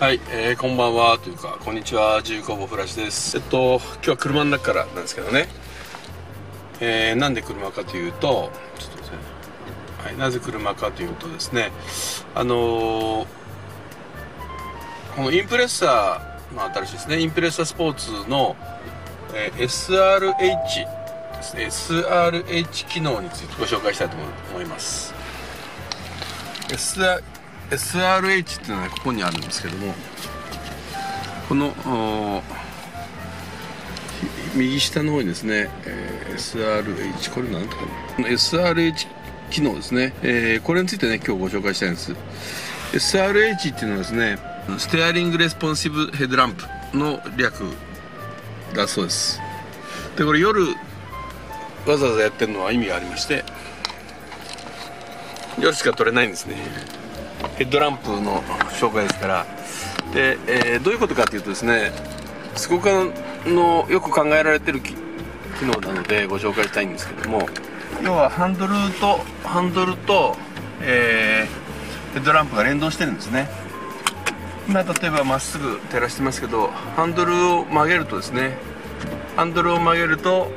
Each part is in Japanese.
はい、えー、こんばんは。というかこんにちは。自由工房フラッシュです。えっと今日は車の中からなんですけどね。えー、なんで車かというとちょっとですね、はい、なぜ車かというとですねあのー、このインプレッサーの新しいですね。インプレッサースポーツの、えー、SRH ですね。SRH 機能についてご紹介したいと思います。SR SRH っていうのはここにあるんですけどもこの右下の方にですね、えー、SRH これなんとかな SRH 機能ですね、えー、これについてね今日ご紹介したいんです。SRH っていうのはですねステアリングレスポンシブヘッドランプの略だそうです。でこれ夜わざわざやってるのは意味がありまして夜しか撮れないんですね。ヘッドランプの紹介ですから。で、えー、どういうことかというとですねすごくのよく考えられてる機能なのでご紹介したいんですけども。要はハンドルとハンドルと、えー、ヘッドランプが連動してるんですね。今例えばまっすぐ照らしてますけどハンドルを曲げるとですねハンドルを曲げると、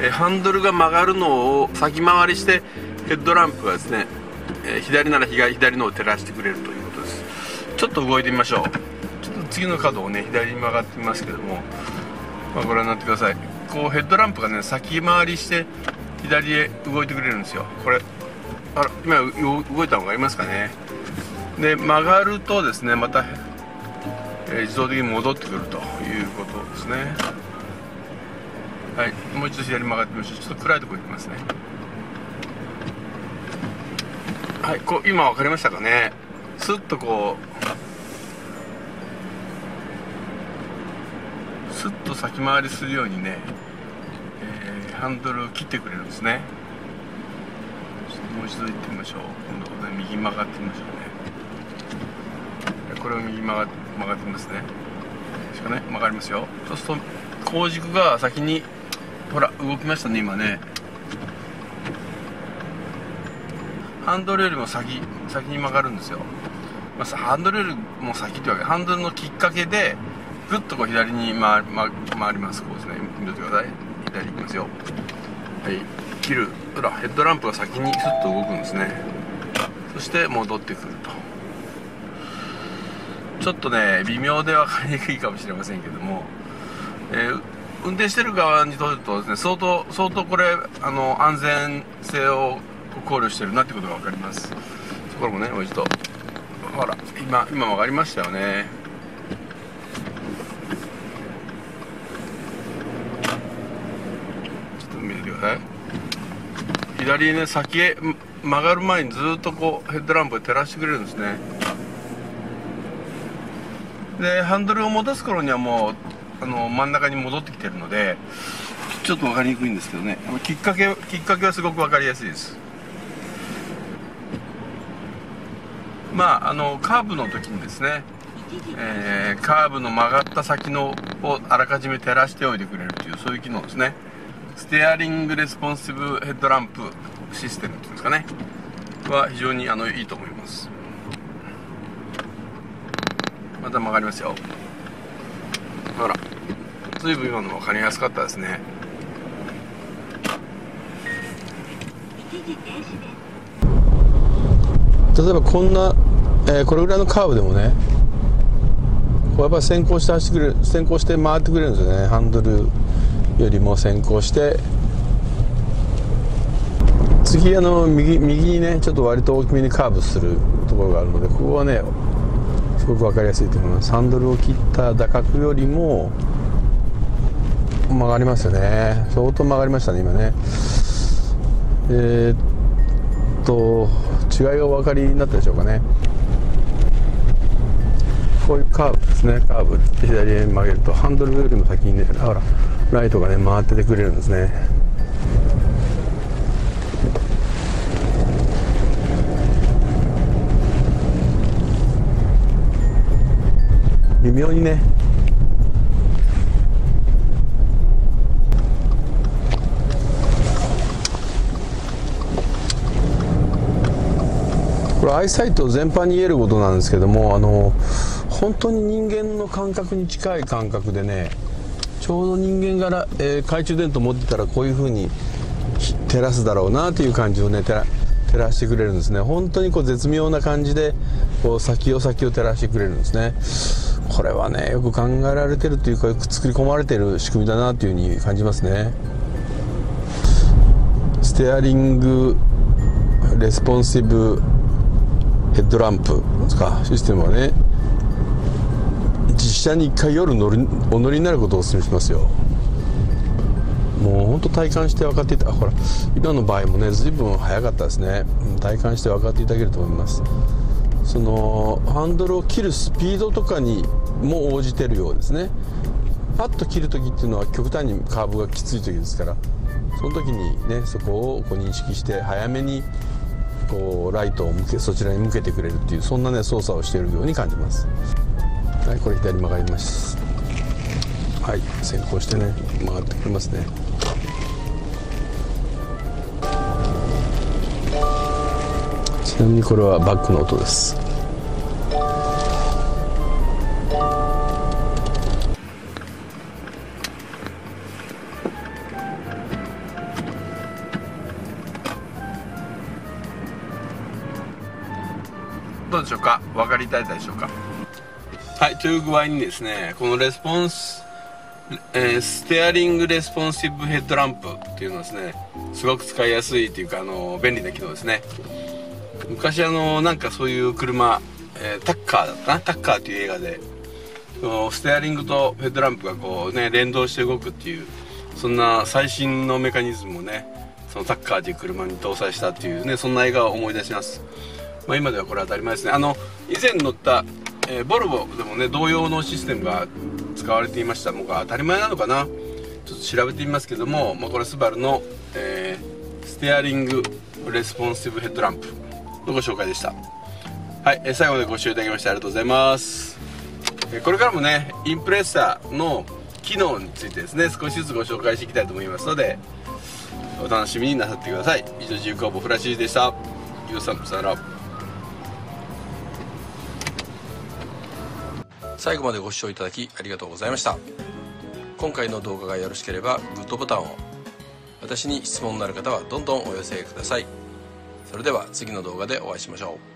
え、ハンドルが曲がるのを先回りしてヘッドランプがですねえー、左なら左のを照らしてくれるということです。ちょっと動いてみましょう。ちょっと次の角をね左に曲がってみますけども、まあ、ご覧になってください。こうヘッドランプがね先回りして左へ動いてくれるんですよ。これあら今動いたのがありますかね。で曲がるとですねまた、えー、自動的に戻ってくるということですね。はい。もう一度左曲がってみましょう。ちょっと暗いところ行きますね。はいこ今分かりましたかね？スッとこうスッと先回りするようにね、えー、ハンドルを切ってくれるんですね。もう一度行ってみましょう。今度これ右曲がってみましょうね。これを右曲が曲がってみますね。ですかね？曲がりますよ。そうすると後軸が先にほら動きましたね今ね。ハンドルよりも先先に曲がるんですよ、まあ、ハンドルよりも先ってわけ。ハンドルのきっかけでぐっとこう左に回回回ります。こうですね。見てください。左行きますよ。はい。切る。ほらヘッドランプが先にスッと動くんですね。そして戻ってくると。ちょっとね微妙で分かりにくいかもしれませんけども、えー、運転してる側にとるとですね相当相当これあの安全性を考慮してるなってことが分かります。そこもねもう一度。ほら今今分かりましたよね。ちょっと見ててください。左ね先へ曲がる前にずっとこうヘッドランプで照らしてくれるんですね。でハンドルを戻す頃にはもうあの真ん中に戻ってきてるのでちょっと分かりにくいんですけどね。きっかけきっかけはすごく分かりやすいです。まああのカーブの時にですね、えー、カーブの曲がった先のをあらかじめ照らしておいてくれるというそういう機能ですね。ステアリングレスポンシブヘッドランプシステムっていうんですかね。は非常にあのいいと思います。また曲がりますよ。ほら随分今の分かりやすかったですね。停止です例えばこんな、えー、これぐらいのカーブでもねこうやっぱ先行して走ってくれる先行して回ってくれるんですよね。ハンドルよりも先行して。次あの右右にねちょっと割と大きめにカーブするところがあるのでここはねすごく分かりやすいと思います。ハンドルを切った打角よりも曲がりますよね。相当曲がりましたね今ね。えー、っと違いがお分かりになったでしょうかね。こういうカーブですね。カーブ左へ曲げるとハンドルよりも先にねほらライトがね回っててくれるんですね。微妙にねこれアイサイト全般に言えることなんですけどもあの本当に人間の感覚に近い感覚でねちょうど人間が、えー、懐中電灯持ってたらこういう風に照らすだろうなという感じをね照らしてくれるんですね。本当にこう絶妙な感じでこう先を先を照らしてくれるんですね。これはねよく考えられてるというかよく作り込まれてる仕組みだなというふうに感じますね。ステアリングレスポンシブヘッドランプですかシステムはね実車に1回夜乗りお乗りになることをお勧めしますよ。もうほんと体感して分かっていたほら今の場合もね随分早かったですね。体感して分かっていただけると思います。そのハンドルを切るスピードとかにも応じてるようですね。パッと切る時っていうのは極端にカーブがきつい時ですからその時にねそこをこう認識して早めにこうライトを向けそちらに向けてくれるっていうそんなね操作をしているように感じます。はいこれ左曲がります。はい先行してね曲がってくれますね。ちなみにこれはバックの音です。でしょうか？分かりいただいたでしょうか？はいという具合にですねこのレスポンス、えー、ステアリングレスポンシブヘッドランプっていうのはですねすごく使いやすいというかあの便利な機能ですね。昔あのなんかそういう車、えー、タッカーだったな？タッカーっていう映画でステアリングとヘッドランプがこうね連動して動くっていうそんな最新のメカニズムをねそのタッカーという車に搭載したっていうねそんな映画を思い出します。まあ、今ではこれ当たり前ですね。あの以前乗った、えー、ボルボでもね同様のシステムが使われていました僕は当たり前なのかな。ちょっと調べてみますけども、まあ、これスバルの、えー、ステアリングレスポンシブヘッドランプ。のご紹介でした。はい、えー、最後までご視聴いただきましてありがとうございます、えー、これからもねインプレッサの機能についてですね少しずつご紹介していきたいと思いますのでお楽しみになさってください。以上自由工房フラッシュでした。ゆうさんさよなら。最後までご視聴いただきありがとうございました。今回の動画がよろしければグッドボタンを。私に質問のある方はどんどんお寄せください。それでは次の動画でお会いしましょう。